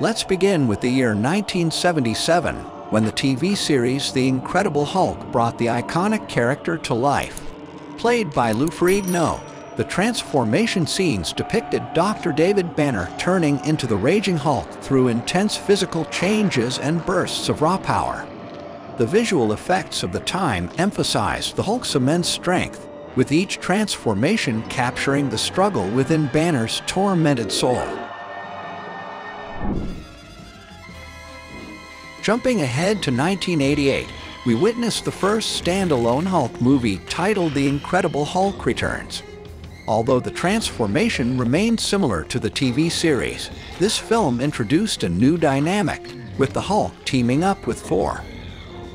Let's begin with the year 1977, when the TV series The Incredible Hulk brought the iconic character to life. Played by Lou Ferrigno, the transformation scenes depicted Dr. David Banner turning into the Raging Hulk through intense physical changes and bursts of raw power. The visual effects of the time emphasized the Hulk's immense strength, with each transformation capturing the struggle within Banner's tormented soul. Jumping ahead to 1988, we witnessed the first standalone Hulk movie titled The Incredible Hulk Returns. Although the transformation remained similar to the TV series, this film introduced a new dynamic, with the Hulk teaming up with Thor.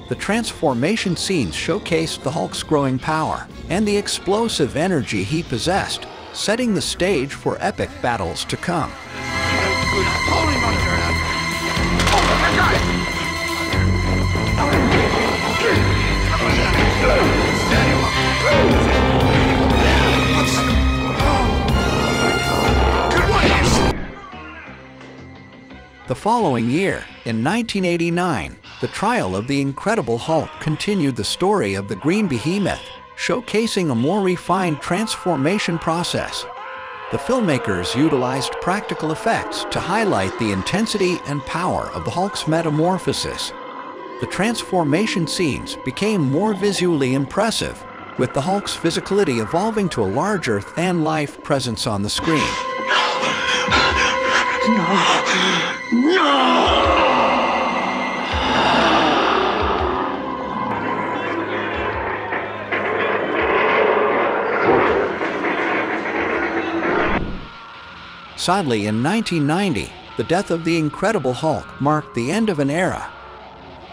The transformation scenes showcased the Hulk's growing power and the explosive energy he possessed, setting the stage for epic battles to come. Following year, in 1989, the trial of the Incredible Hulk continued the story of the Green Behemoth, showcasing a more refined transformation process. The filmmakers utilized practical effects to highlight the intensity and power of the Hulk's metamorphosis. The transformation scenes became more visually impressive, with the Hulk's physicality evolving to a larger-than-life presence on the screen. No! No! Sadly, in 1990, the death of the Incredible Hulk marked the end of an era.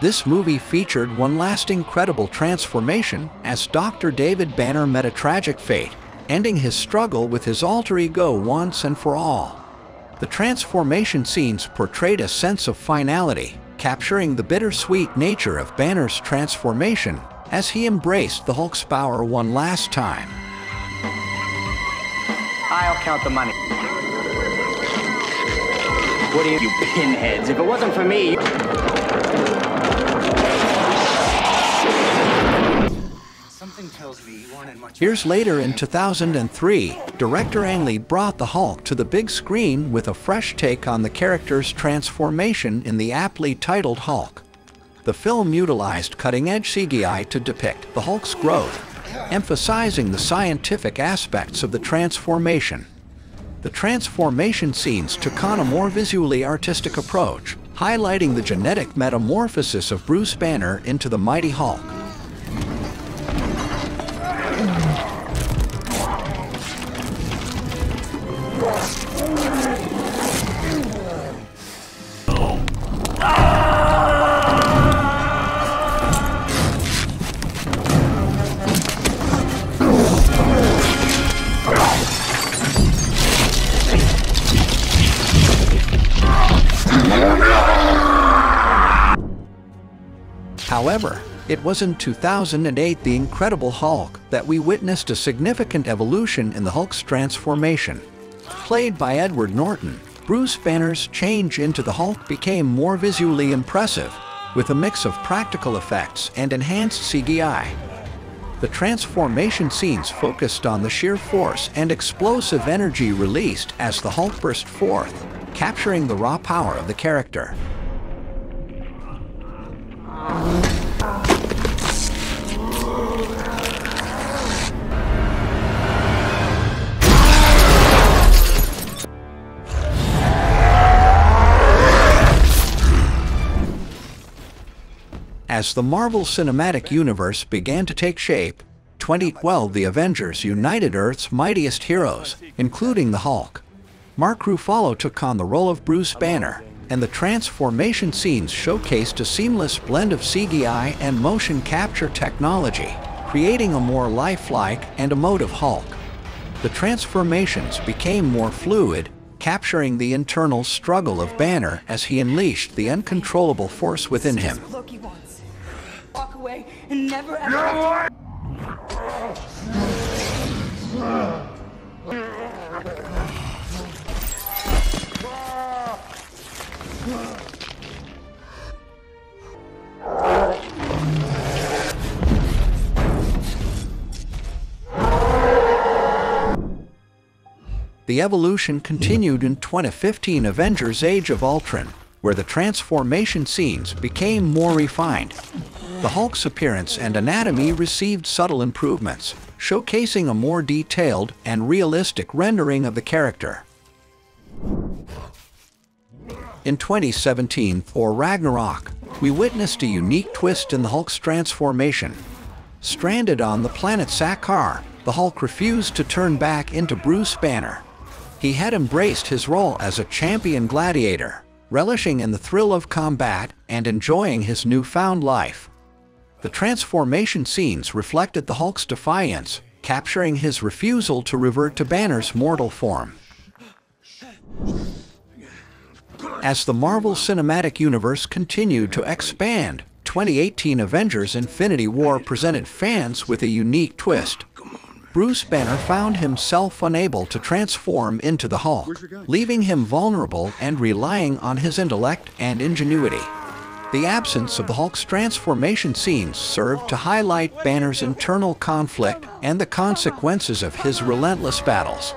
This movie featured one last incredible transformation as Dr. David Banner met a tragic fate, ending his struggle with his alter ego once and for all. The transformation scenes portrayed a sense of finality, capturing the bittersweet nature of Banner's transformation as he embraced the Hulk's power one last time. I'll count the money. What are you, you pinheads? If it wasn't for me... Years later in 2003, director Ang Lee brought the Hulk to the big screen with a fresh take on the character's transformation in the aptly titled Hulk. The film utilized cutting-edge CGI to depict the Hulk's growth, emphasizing the scientific aspects of the transformation. The transformation scenes took on a more visually artistic approach, highlighting the genetic metamorphosis of Bruce Banner into the mighty Hulk. However, it was in 2008 The Incredible Hulk that we witnessed a significant evolution in the Hulk's transformation. Played by Edward Norton, Bruce Banner's change into the Hulk became more visually impressive, with a mix of practical effects and enhanced CGI. The transformation scenes focused on the sheer force and explosive energy released as the Hulk burst forth, capturing the raw power of the character. As the Marvel Cinematic Universe began to take shape, 2012 the Avengers united Earth's mightiest heroes, including the Hulk. Mark Ruffalo took on the role of Bruce Banner, and the transformation scenes showcased a seamless blend of CGI and motion capture technology, creating a more lifelike and emotive Hulk. The transformations became more fluid, capturing the internal struggle of Banner as he unleashed the uncontrollable force within him. Walk away and never ever... The evolution continued in 2015 Avengers Age of Ultron, where the transformation scenes became more refined. The Hulk's appearance and anatomy received subtle improvements, showcasing a more detailed and realistic rendering of the character. In 2017, Thor Ragnarok, we witnessed a unique twist in the Hulk's transformation. Stranded on the planet Sakaar, the Hulk refused to turn back into Bruce Banner. He had embraced his role as a champion gladiator, relishing in the thrill of combat and enjoying his newfound life. The transformation scenes reflected the Hulk's defiance, capturing his refusal to revert to Banner's mortal form. As the Marvel Cinematic Universe continued to expand, 2018 Avengers Infinity War presented fans with a unique twist. Bruce Banner found himself unable to transform into the Hulk, leaving him vulnerable and relying on his intellect and ingenuity. The absence of the Hulk's transformation scenes served to highlight Banner's internal conflict and the consequences of his relentless battles.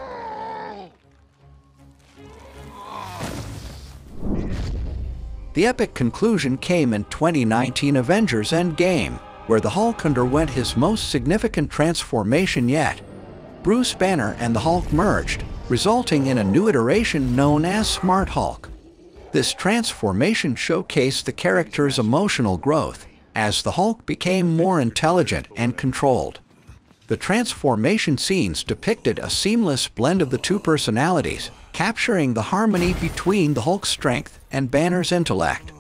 The epic conclusion came in 2019 Avengers Endgame, where the Hulk underwent his most significant transformation yet. Bruce Banner and the Hulk merged, resulting in a new iteration known as Smart Hulk. This transformation showcased the character's emotional growth as the Hulk became more intelligent and controlled. The transformation scenes depicted a seamless blend of the two personalities, capturing the harmony between the Hulk's strength and Banner's intellect.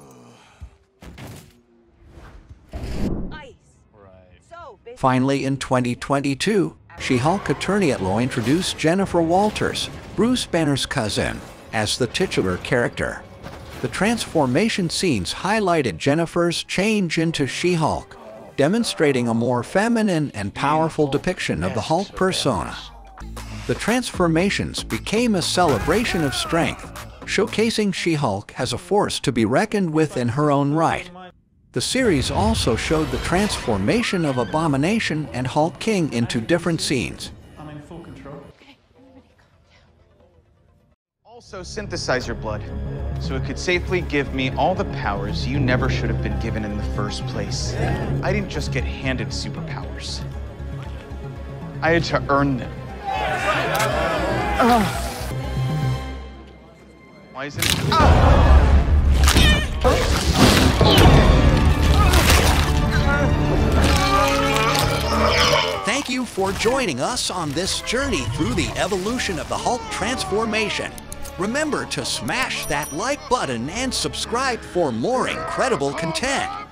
Finally, in 2022, She-Hulk Attorney-at-Law introduced Jennifer Walters, Bruce Banner's cousin, as the titular character. The transformation scenes highlighted Jennifer's change into She-Hulk, demonstrating a more feminine and powerful depiction of the Hulk persona. The transformations became a celebration of strength, showcasing She-Hulk as a force to be reckoned with in her own right. The series also showed the transformation of Abomination and Hulk King into different scenes. Also synthesize your blood, so it could safely give me all the powers you never should have been given in the first place. I didn't just get handed superpowers. I had to earn them. Ugh. Why is it? Ah! Thank you for joining us on this journey through the evolution of the Hulk transformation. Remember to smash that like button and subscribe for more incredible content.